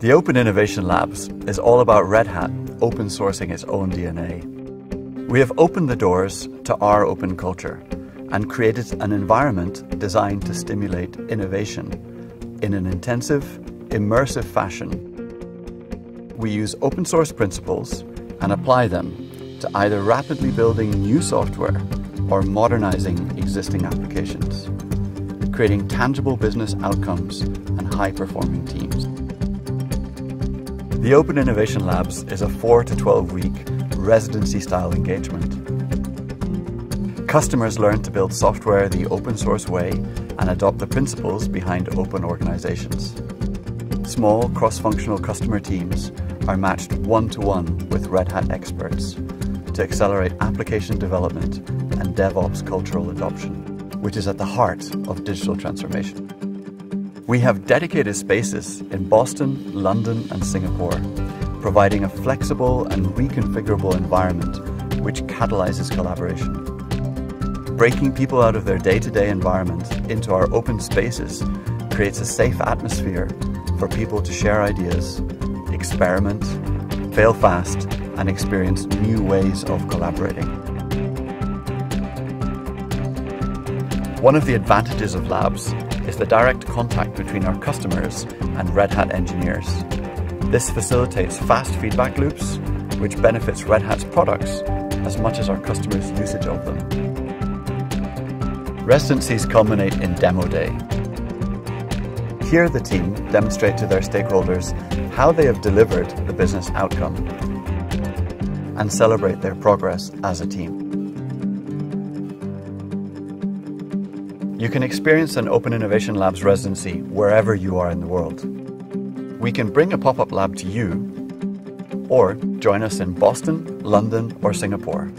The Open Innovation Labs is all about Red Hat open sourcing its own DNA. We have opened the doors to our open culture and created an environment designed to stimulate innovation in an intensive, immersive fashion. We use open source principles and apply them to either rapidly building new software or modernizing existing applications, creating tangible business outcomes and high performing teams. The Open Innovation Labs is a 4 to 12 week residency style engagement. Customers learn to build software the open source way and adopt the principles behind open organizations. Small cross functional customer teams are matched one to one with Red Hat experts to accelerate application development and DevOps cultural adoption, which is at the heart of digital transformation. We have dedicated spaces in Boston, London, and Singapore, providing a flexible and reconfigurable environment which catalyzes collaboration. Breaking people out of their day to day environment into our open spaces creates a safe atmosphere for people to share ideas, experiment, fail fast, and experience new ways of collaborating. One of the advantages of labs is the direct contact between our customers and Red Hat engineers. This facilitates fast feedback loops, which benefits Red Hat's products as much as our customers' usage of them. Residencies culminate in Demo Day. Here, the team demonstrate to their stakeholders how they have delivered the business outcome and celebrate their progress as a team. You can experience an Open Innovation Labs residency wherever you are in the world. We can bring a pop up lab to you, or join us in Boston, London, or Singapore.